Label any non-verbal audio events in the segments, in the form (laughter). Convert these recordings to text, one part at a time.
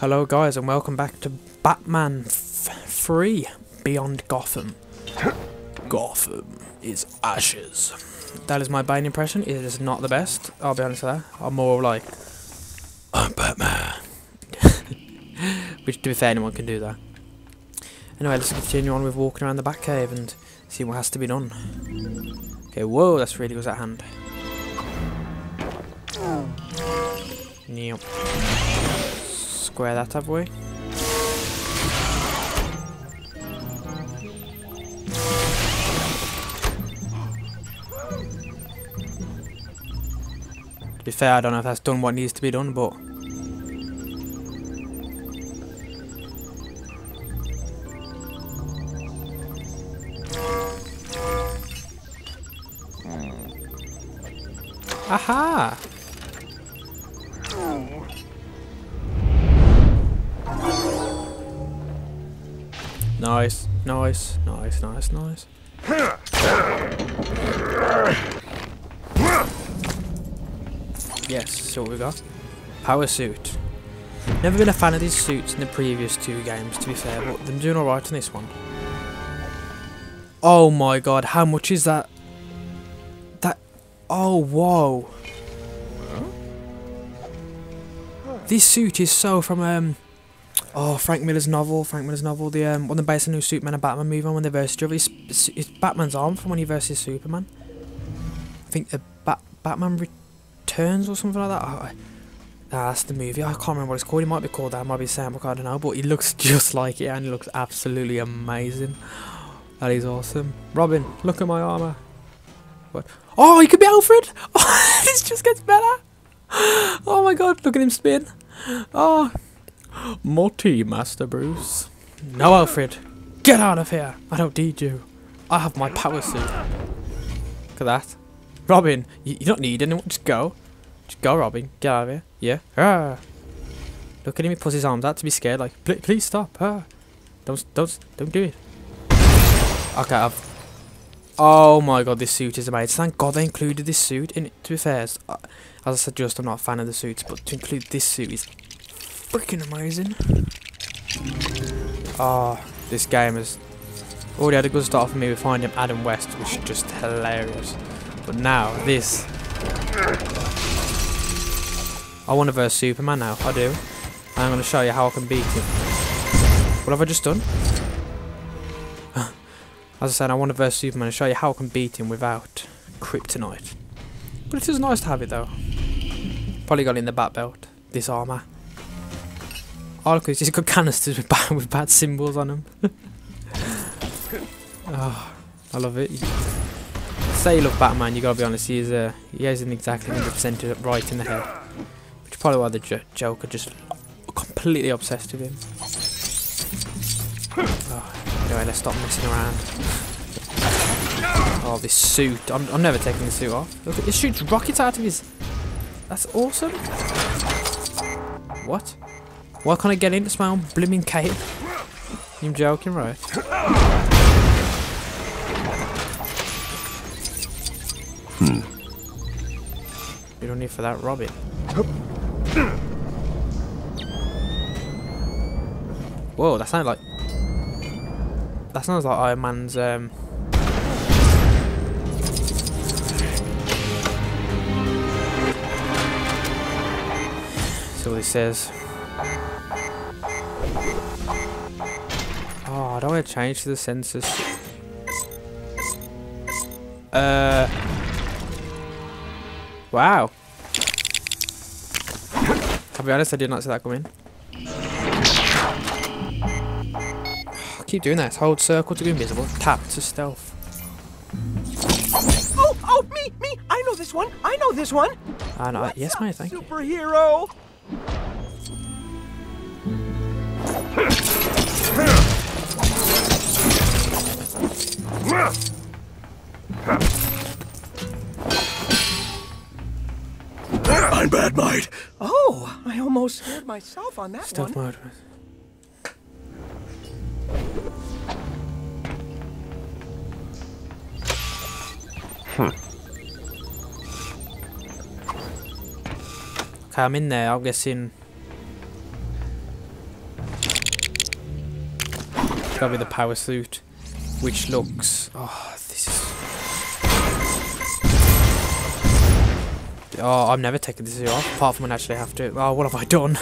Hello, guys, and welcome back to Batman f 3 Beyond Gotham. Gotham is ashes. That is my Bane impression. It is not the best, I'll be honest with that. I'm more like, I'm Batman. (laughs) Which, to be fair, anyone can do that. Anyway, let's continue on with walking around the Batcave and see what has to be done. Okay, whoa, that's really good at hand. Oh. Yep. Square that have we? To be fair, I don't know if that's done what needs to be done, but Aha! Nice, nice, nice, nice, nice. Yes, so we got. Power suit. Never been a fan of these suits in the previous two games, to be fair, but they're doing alright in this one. Oh my god, how much is that? That. Oh, whoa. This suit is so from um oh Frank Miller's novel, Frank Miller's novel, the um one the based on new Superman and Batman movie on when they versus each other. It's, it's, Batman's arm from when he versus Superman. I think the Bat Batman Returns or something like that. Oh, I- ah, that's the movie. I can't remember what it's called. It might be called that. It might be Sam. I don't know. But he looks (laughs) just like it, and he looks absolutely amazing. That is awesome. Robin, look at my armor. What? Oh, he could be Alfred. (laughs) This just gets better. (gasps) Oh my god, look at him spin. Oh. More tea, Master Bruce. No, Alfred. Get out of here. I don't need you. I have my power suit. Look at that. Robin, you, you don't need anyone. Just go. Just go, Robin. Get out of here. Yeah. Ah. Look at him. He puts his arms out to be scared. Like, please, please stop. Ah. Don't, don't, don't do it. Okay, I've Oh my god, this suit is amazing. Thank god they included this suit in it. To be fair, as uh, as I said just, I'm not a fan of the suits, but to include this suit is freaking amazing. Ah, this game has already had a good start for me with finding him Adam West, which is just hilarious. But now, this. I want to verse Superman now, I do. And I'm going to show you how I can beat him. What have I just done? (sighs) As I said, I want to verse Superman and show you how I can beat him without kryptonite. But it is nice to have it though. Probably got it in the bat belt. This armour. Oh it's just got canisters with bad, with bad symbols on them. oh, (laughs) I love it. Say you love Batman, you gotta be honest, he, is, uh, he isn't exactly 100% right in the head. Which is probably why the jo Joker just completely obsessed with him. Oh, anyway, let's stop messing around. Oh, this suit. I'm, I'm never taking the suit off. Look, it shoots rockets out of his... That's awesome. What? Why can't I get into my own blimming cape? You're joking, right? Hmm. You don't need for that, Robin. Whoa, that sounded like... That sounds like Iron Man's, um... See what he says. I don't want to change the census. Uh... Wow. I'll be honest, I did not see that coming. Keep doing that. Hold circle to be invisible. Tap to stealth. Oh, oh, me, me! I know this one. I know this one. And uh, What's yes, up, mate. Thank you. I'm Bad Might. Oh, I almost scared myself on that Stealth one. mode. Hmm. Okay, I'm in there. I'm guessing. It's gotta be the power suit, which looks. Oh, this is. Oh, I'm never taking this off, apart from when I actually have to. Oh, what have I done?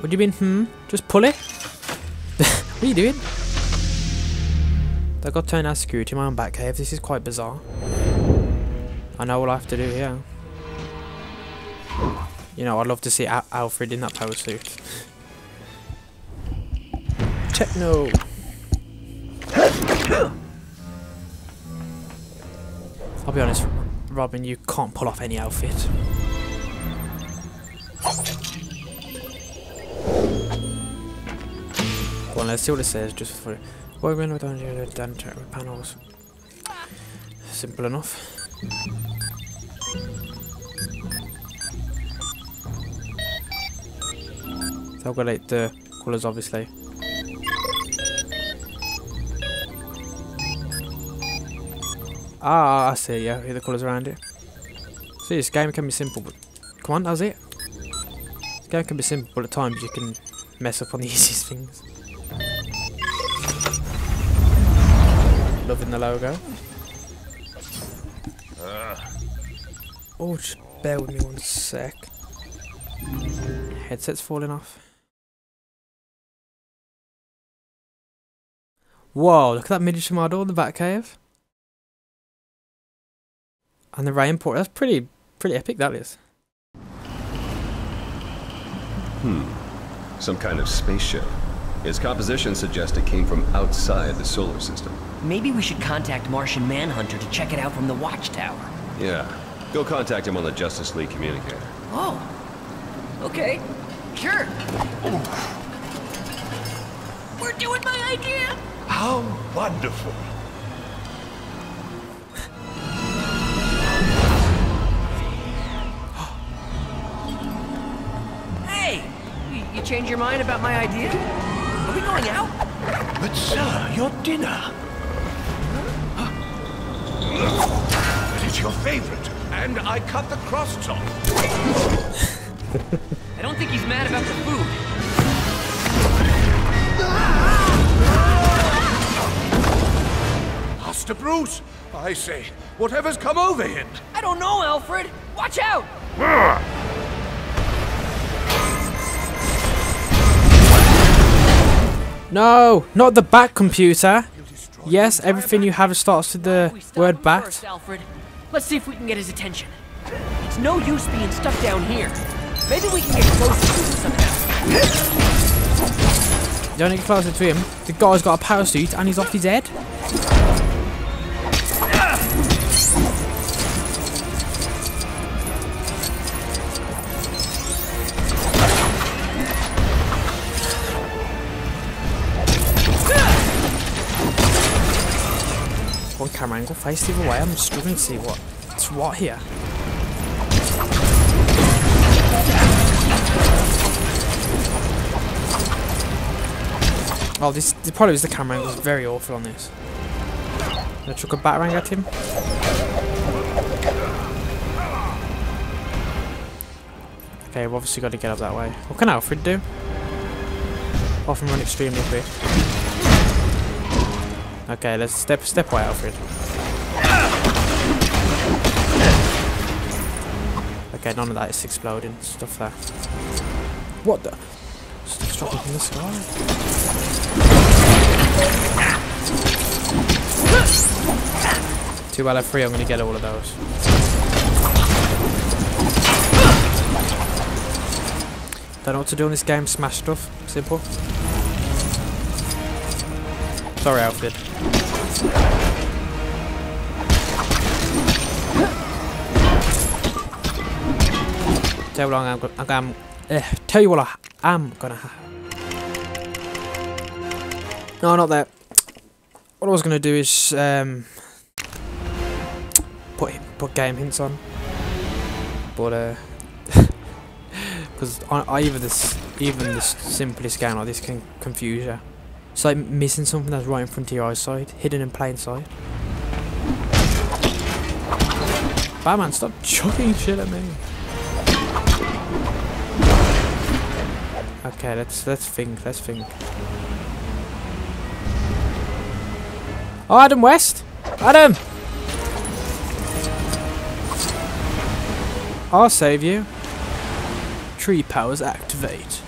What do you mean, hmm? Just pull it? (laughs) what are you doing? I got turned out security in my own Batcave. This is quite bizarre. I know what I have to do here. You know, I'd love to see Al Alfred in that power suit. Techno! I'll be honest, Robin, you can't pull off any outfit. Go on, let's see what it says just for Working with with panels. Simple enough. So I've got like the colours obviously. Ah, I see, yeah, Hear the colours around it. See, this game can be simple, but come on, that's it. This game can be simple, at times you can mess up on the (laughs) easiest things. Loving the logo. Oh, just bear with me one sec. Headset's falling off. Whoa, look at that miniature model in the Batcave. And the rain port, that's pretty, pretty epic that is. Hmm. Some kind of spaceship. Its composition suggests it came from outside the solar system. Maybe we should contact Martian Manhunter to check it out from the watchtower. Yeah. Go contact him on the Justice League communicator. Oh. Okay. Sure. We're doing my idea! How wonderful. You, you your mind about my idea? Are we going out? But sir, your dinner. But it's your favorite, and I cut the crusts off. (laughs) I don't think he's mad about the food. Master Bruce, I say, whatever's come over him. I don't know, Alfred! Watch out! No, not the bat computer. Yes, everything you have starts with the word bat. first, Alfred. Let's see if we can get his attention. It's no use being stuck down here. Maybe we can get closer to him somehow. You don't get closer to him. The guy's got a power suit and he's off his head. Camera angle, face the other way. I'm struggling to see what it's what here. Oh, this, this probably is the camera angle. It's very awful on this. I chuck a batarang at him. Okay, we've obviously got to get up that way. What can Alfred do? Off and run extremely quick. Okay, let's step step away, Alfred. Okay, none of that is exploding. Stuff there. What the? Stuff's dropping from the sky. Two out of three, I'm gonna get all of those. Don't know what to do in this game, smash stuff. Simple. Sorry, Alfred. Tell you what I'm, go- I'm, I'm eh, tell you what I am gonna have. No, not that. What I was gonna do is um, put put game hints on, but uh, (laughs) because either this even the simplest game like this can confuse you. It's like missing something that's right in front of your eyesight, hidden in plain sight. Batman, stop chucking shit at me. Okay, let's let's think. Let's think. Oh, Adam West. Adam. I'll save you. Tree powers activate.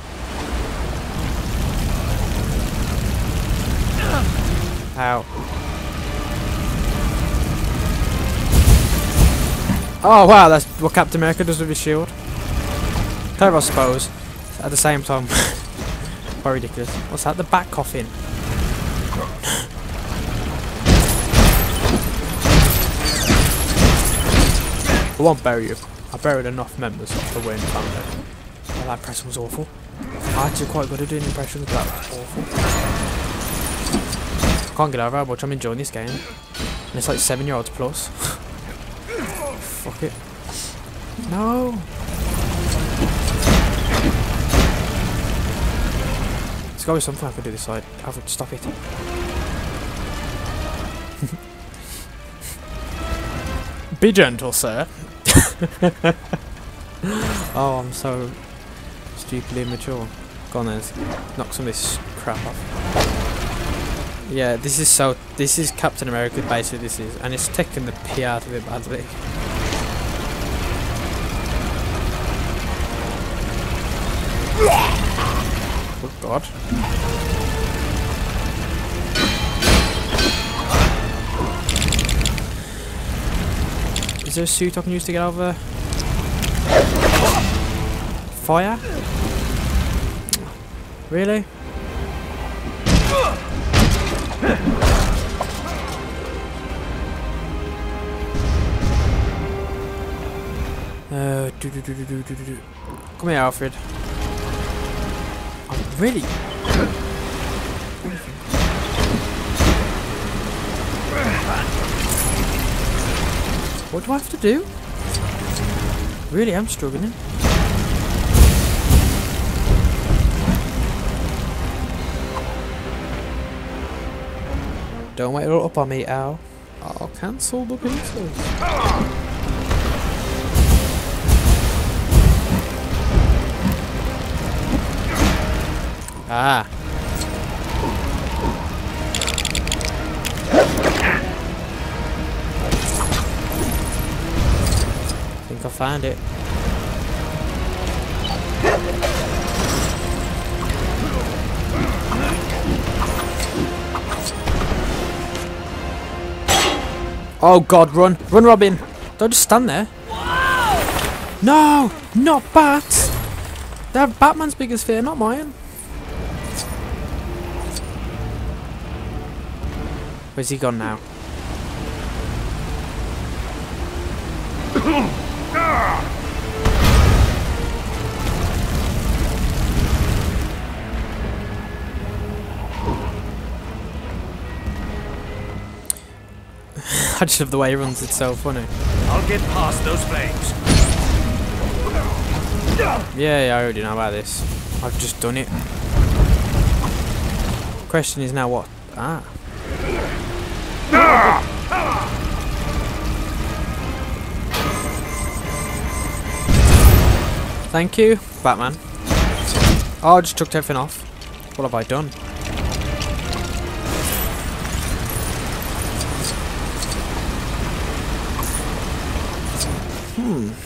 Ow. Oh wow, that's what Captain America does with his shield. Clever, I suppose. At the same time, (laughs) quite ridiculous. What's that? The back coffin. I won't bury you. I buried enough members of the Wayne family. That impression was awful. I'm actually quite good at doing impressions, but that was awful. Can't get over how much I'm enjoying this game. And it's like seven year olds plus. (laughs) Fuck it. No. There's gotta be something I can do this side. Alfred, stop it. (laughs) Be gentle, sir. (laughs) oh, I'm so stupidly immature. Go on then, knock some of this crap off. Yeah, this is so. This is Captain America, basically. This is, and it's taking the pee out of it badly. Oh God. Is there a suit I can use to get over? Fire? Really? Uh, do, do, do, do, do, do, do. Come here, Alfred. I'm really? What do I have to do? Really, I'm struggling. Don't wait it up on me, Al. I'll cancel the pizza. Ah. think I found it. Oh god, run! Run, Robin! Don't just stand there. No! Not bats! They're Batman's biggest fear, not mine. Where's he gone now? (coughs) Ah! I just love the way he runs, it's so funny. I'll get past those flames. Yeah, yeah, I already know about this. I've just done it. Question is now what? Ah. Thank you, Batman. Oh, I just took everything off. What have I done? Hmm.